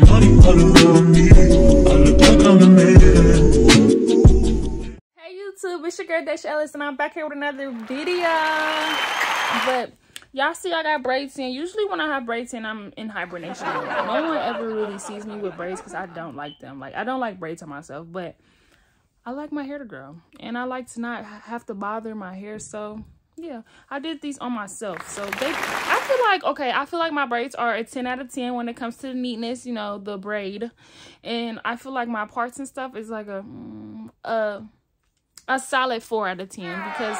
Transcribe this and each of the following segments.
Hey YouTube, it's your girl Dachja Ellis and I'm back here with another video. But y'all see I got braids in. Usually when I have braids in, I'm in hibernation. No one ever really sees me with braids because I don't like them. Like I don't like braids on myself, but I like my hair to grow. And I like to not have to bother my hair. So yeah, I did these on myself. So they, I feel like, okay, I feel like my braids are a 10 out of 10 when it comes to the neatness, you know, the braid. And I feel like my parts and stuff is like a, a, a solid 4 out of 10 because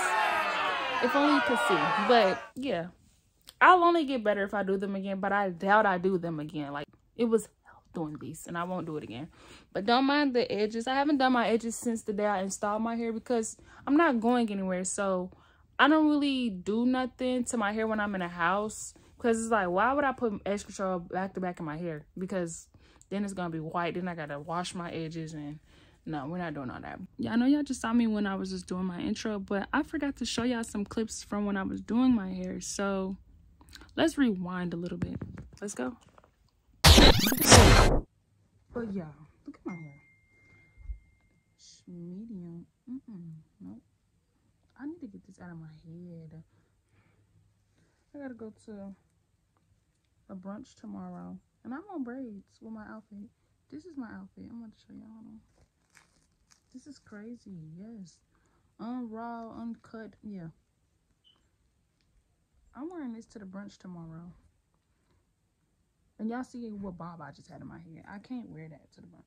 if only you could see. But yeah, I'll only get better if I do them again, but I doubt I do them again. Like it was doing these and I won't do it again. But don't mind the edges. I haven't done my edges since the day I installed my hair because I'm not going anywhere. So I don't really do nothing to my hair when I'm in a house because it's like, why would I put edge control back to back in my hair? Because then it's going to be white. Then I got to wash my edges and no, we're not doing all that. Yeah, I know y'all just saw me when I was just doing my intro, but I forgot to show y'all some clips from when I was doing my hair. So let's rewind a little bit. Let's go. But yeah, look at my hair. Medium. Mm -mm, nope. I need to get this out of my head. I gotta go to a brunch tomorrow. And I'm on braids with my outfit. This is my outfit. I'm gonna show y'all. This is crazy. Yes. Unraw, uncut. Yeah. I'm wearing this to the brunch tomorrow. And y'all see what bob I just had in my hair. I can't wear that to the brunch.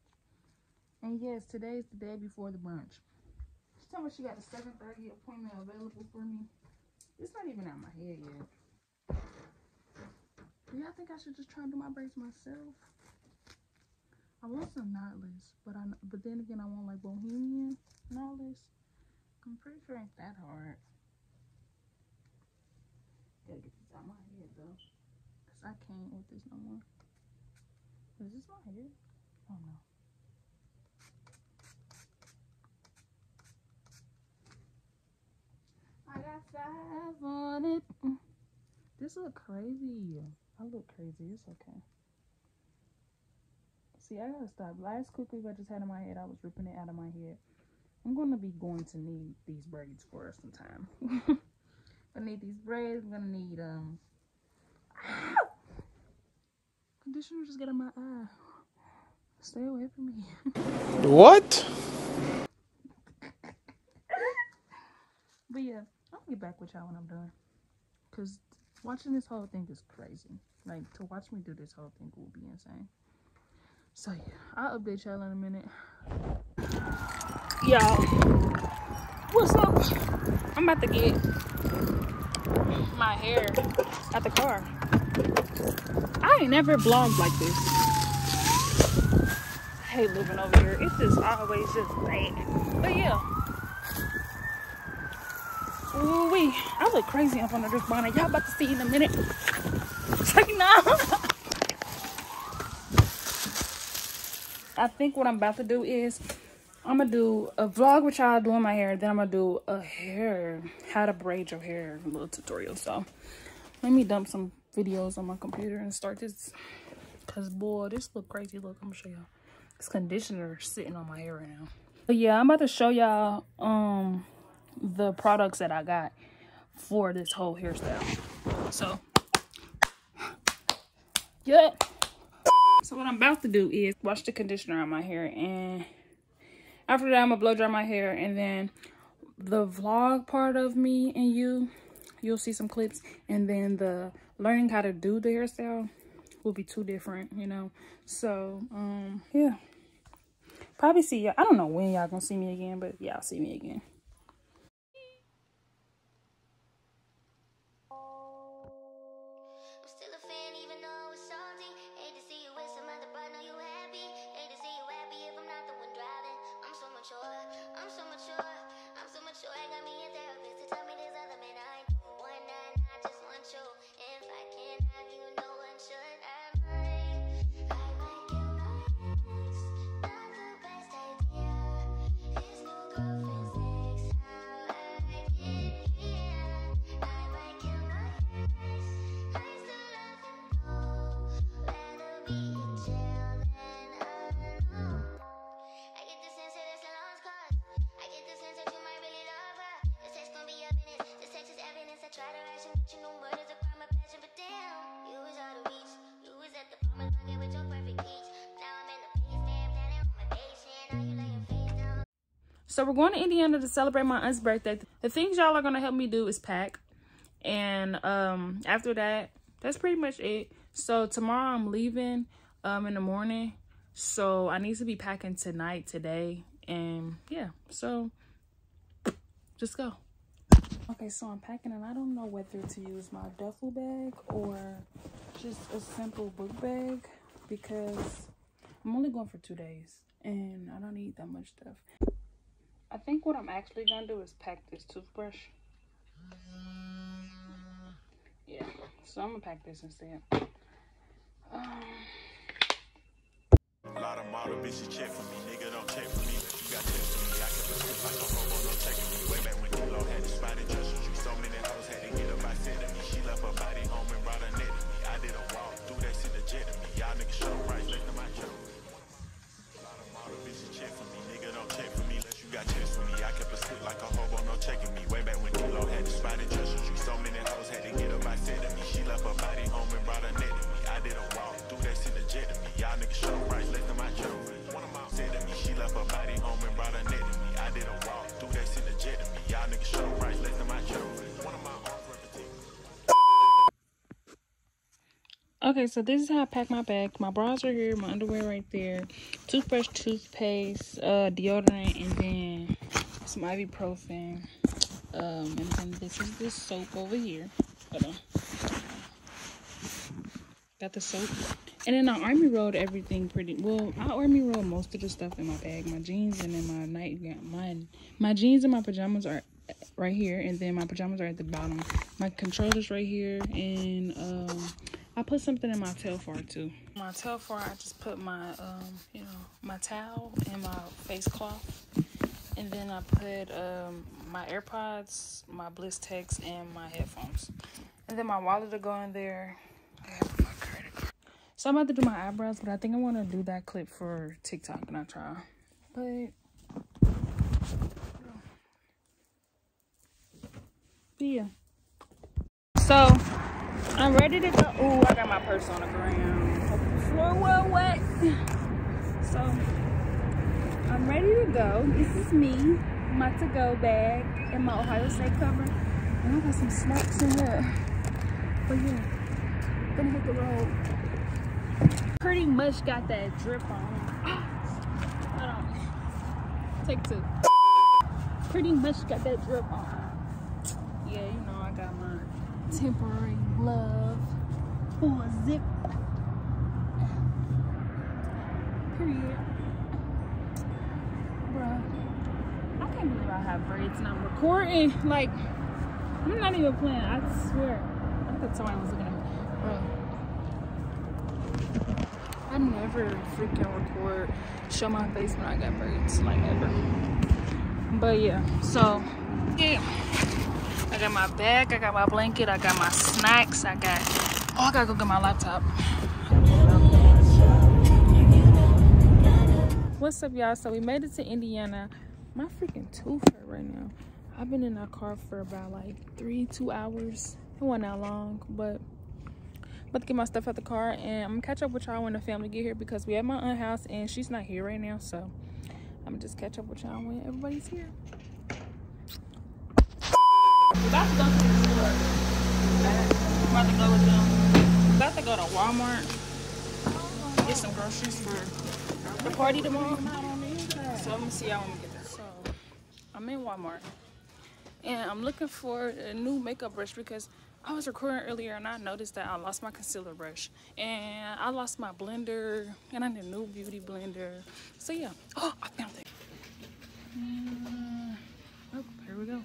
And yes, today's the day before the brunch. She me she got a 7.30 appointment available for me. It's not even out my head yet. Do y'all think I should just try to do my braids myself? I want some knotless, but I but then again I want like bohemian knotless. I'm pretty sure ain't that hard. Gotta get this out my head though. Cause I can't with this no more. Is this my hair? Oh no. I got five on it. Mm. This look crazy. I look crazy. It's okay. See, I gotta stop. Last quickly I just had in my head, I was ripping it out of my head. I'm gonna be going to need these braids for some time. I need these braids. I'm gonna need um Conditioner just got in my eye. Stay away from me. what? but yeah, I'll get back with y'all when I'm done. Cause watching this whole thing is crazy. Like to watch me do this whole thing will be insane. So yeah, I'll update y'all in a minute. Y'all, what's up? I'm about to get my hair at the car. I ain't never vlogged like this. I hate living over here. It's just always just bad. But yeah. Ooh wee. I look crazy up under this bonnet. Y'all about to see in a minute. Check out. I think what I'm about to do is I'm gonna do a vlog with y'all doing my hair. Then I'm gonna do a hair, how to braid your hair, little tutorial. So let me dump some videos on my computer and start this. Cause boy, this look crazy. Look, I'm gonna show y'all. This conditioner sitting on my hair right now. But yeah, I'm about to show y'all um the products that I got for this whole hairstyle. So yeah. So what I'm about to do is wash the conditioner on my hair and after that, I'm gonna blow dry my hair and then the vlog part of me and you, you'll see some clips. And then the learning how to do the hairstyle will be too different, you know. So, um, yeah. Probably see y'all. I don't know when y'all gonna see me again, but y'all see me again. So we're going to Indiana to celebrate my aunt's birthday. The things y'all are gonna help me do is pack. And um after that, that's pretty much it. So tomorrow I'm leaving um in the morning. So I need to be packing tonight, today. And yeah, so just go. Okay, so I'm packing and I don't know whether to use my duffel bag or just a simple book bag because I'm only going for two days and I don't need that much stuff. I think what I'm actually gonna do is pack this toothbrush. Yeah, so I'm gonna pack this instead. Um, A lot of model bitches check for me, nigga don't check for me, but you got check for me. I no me. Way back when had just got me. I kept a script like a hobo, no checking me. Way back when Kilo had you. So many hoes had to get up me. She left her body home and brought her net to me. I did a walk through that shit, the jet to me. Y'all niggas show. One of my said to me, she left her body home and brought her net to me. I did a walk through that shit, the jet to me. Y'all niggas show. One of my. Okay, so this is how I pack my bag. My bras are here, my underwear right there, toothbrush, toothpaste, uh, deodorant, and then some ibuprofen. Um, and then this is this soap over here. Hold on. Got the soap. And then I army rolled everything pretty well. I army rolled most of the stuff in my bag. My jeans and then my night my my jeans and my pajamas are right here, and then my pajamas are at the bottom. My controllers right here, and um, I put something in my tail far too. My tail far, I just put my um, you know, my towel and my face cloth, and then I put um my AirPods, my Blistex, and my headphones, and then my wallet to go in there. So I'm about to do my eyebrows, but I think I want to do that clip for TikTok, and I try. But yeah. So I'm ready to go. Oh, I got my purse on the ground. Floor well wet. So I'm ready to go. This is me, my to-go bag, and my Ohio State cover. And I got some snacks in here. But yeah, gonna hit the road. Pretty much got that drip on. Hold on. Take two. Pretty much got that drip on. Yeah, you know I got my temporary glove or zip. Period. Bruh. I can't believe I have braids and I'm recording. Like, I'm not even playing. I swear. I thought somebody was looking at me. Bro. I never freaking record, show my face when I got braids. Like, ever. But yeah, so, yeah. I got my bag, I got my blanket, I got my snacks, I got, oh, I gotta go get my laptop. What's up, y'all? So we made it to Indiana. My freaking tooth hurt right now. I've been in that car for about like three, two hours. It wasn't that long, but I'm about to get my stuff out the car and I'm gonna catch up with y'all when the family get here because we at my aunt house and she's not here right now. So I'm gonna just catch up with y'all when everybody's here. About to go to the store. About to go with them. About to go to Walmart. Get some groceries for the party tomorrow. So I'm gonna see y'all when we get I'm in Walmart. And I'm looking for a new makeup brush because I was recording earlier and I noticed that I lost my concealer brush. And I lost my blender. And I need a new beauty blender. So yeah. Oh, I found it. Mm, oh, here we go.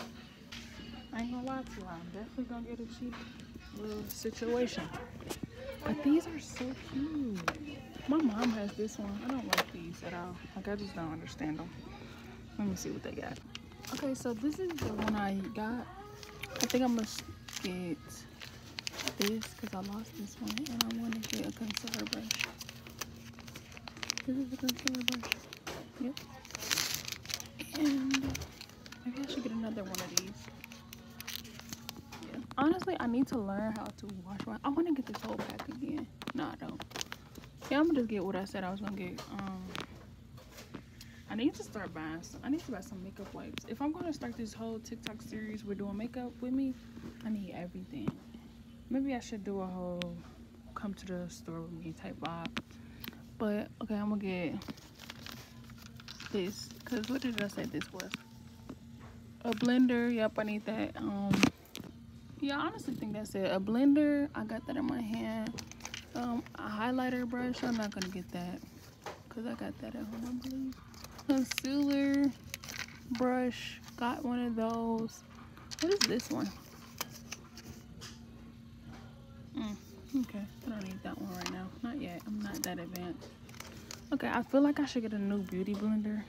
I ain't gonna lie to you, I'm definitely gonna get a cheap little situation. But these are so cute. My mom has this one. I don't like these at all. Like I just don't understand them. Let me see what they got. Okay, so this is the one I got. I think I'm gonna get this because I lost this one and I want to get a concealer brush. This is a concealer brush. Yep. And maybe I should get another one of these. Yeah. Honestly, I need to learn how to wash my. I want to get this whole pack again. No, I don't. Yeah, I'm gonna just get what I said I was gonna get. Um, I need to start buying some. I need to buy some makeup wipes. If I'm gonna start this whole TikTok series with doing makeup with me, I need everything. Maybe I should do a whole come to the store with me type vibe. But okay, I'm gonna get this. Cause what did I say this was? A blender. Yep, I need that. Um, yeah, I honestly think that's it. A blender. I got that in my hand. Um, a highlighter brush. I'm not gonna get that because I got that at home, I believe. Concealer brush. Got one of those. What is this one? Mm, okay, I don't need that one right now. Not yet. I'm not that advanced. Okay, I feel like I should get a new beauty blender.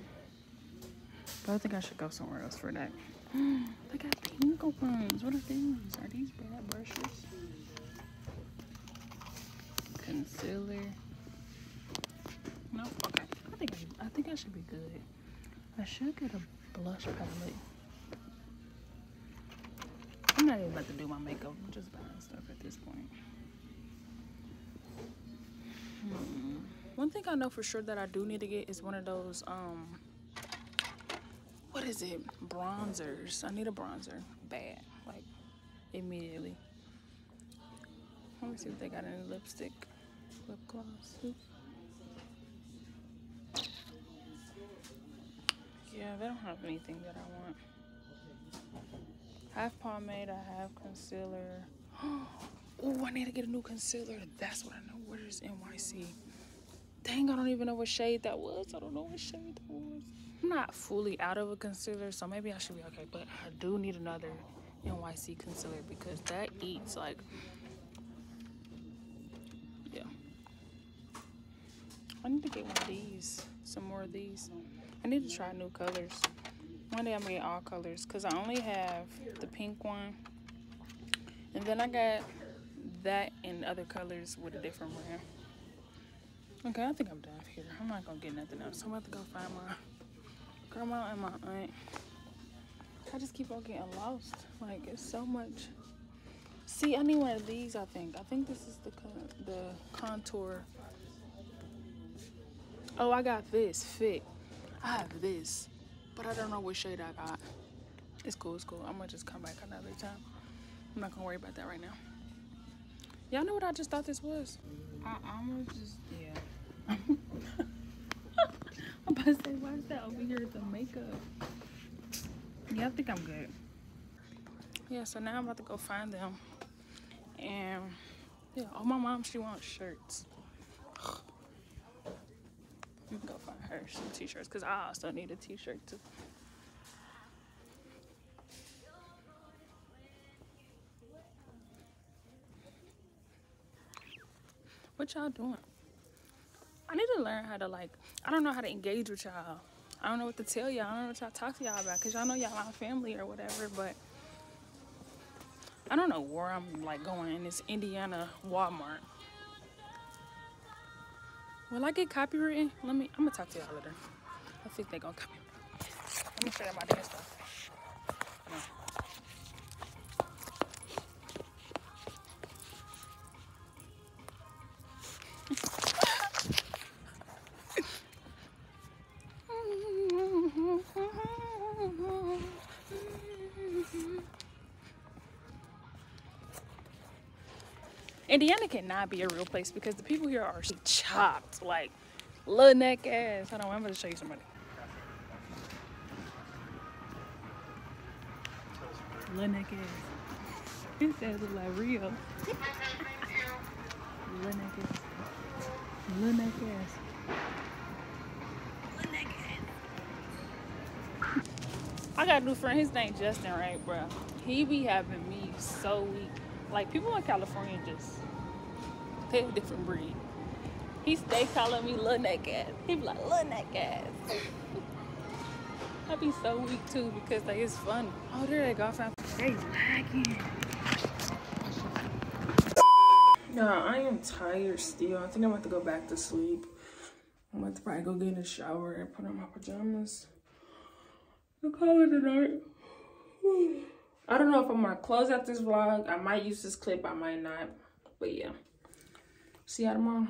But I think I should go somewhere else for that. I got pink ones. What are these? Are these bad brushes? Concealer. No, okay. I think I, I think I good. I should get a blush palette. I'm not even about to do my makeup. I'm just buying stuff at this point. Hmm. One thing I know for sure that I do need to get is one of those um what is it? Bronzers. I need a bronzer. Bad. Like immediately. Let me see if they got any lipstick. Lip gloss. Oops. Yeah, they don't have anything that I want. I have pomade, I have concealer. Oh, I need to get a new concealer. That's what I know. Where is NYC? Dang, I don't even know what shade that was. I don't know what shade that was. I'm not fully out of a concealer, so maybe I should be okay. But I do need another NYC concealer because that eats like, yeah. I need to get one of these, some more of these. I need to try new colors. One day I'm gonna get all colors because I only have the pink one. And then I got that in other colors with a different brand. Okay, I think I'm done here. I'm not gonna get nothing else. I'm about to go find my grandma and my aunt. I just keep on getting lost. Like it's so much. See, I need one of these. I think. I think this is the con- the contour. Oh, I got this fit. I have this, but I don't know what shade I got. It's cool. It's cool. I'm gonna just come back another time. I'm not gonna worry about that right now. Y'all know what I just thought this was? I, I'm gonna just yeah. I'm about to say, why is that over here? The makeup. Yeah, I think I'm good. Yeah, so now I'm about to go find them. And yeah, oh my mom, she wants shirts. You can go find her some t-shirts because I also need a t-shirt too. What y'all doing? I need to learn how to like, I don't know how to engage with y'all. I don't know what to tell y'all. I don't know what y'all talk to y'all about because y'all know y'all my family or whatever, but I don't know where I'm like going in this Indiana Walmart. Will I get copywritten? Let me, I'm gonna talk to y'all later. I think they gonna copy me. Let me show you my dance stuff. Indiana cannot be a real place because the people here are chopped, like little neck ass. Hold on, I'm gonna show you somebody. Little neck ass. His ass look like Rio. little neck ass. Little neck ass. Little neck ass. I got a new friend. His name Justin, right, bro? He be having me so weak. Like people in California just they a different breed. He stay calling me little neck ass. He be like little neck ass. I be so weak too because like it's funny. Oh there they go. I found they lagging. Yeah, I am tired still. I think I'm about to go back to sleep. I'm about to probably go get in the shower and put on my pajamas. I'll call it a night. I don't know if I'm gonna close out this vlog. I might use this clip, I might not. But yeah. See y'all tomorrow.